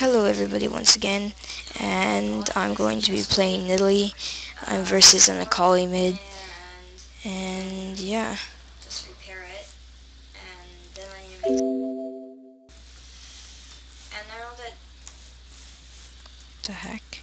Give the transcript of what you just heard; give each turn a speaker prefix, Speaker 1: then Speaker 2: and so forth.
Speaker 1: Hello everybody once again, and I'm going to be playing Nidalee. I'm versus an Akali mid, and yeah.
Speaker 2: Just repair it, and then I need to. And I know that...
Speaker 1: The heck?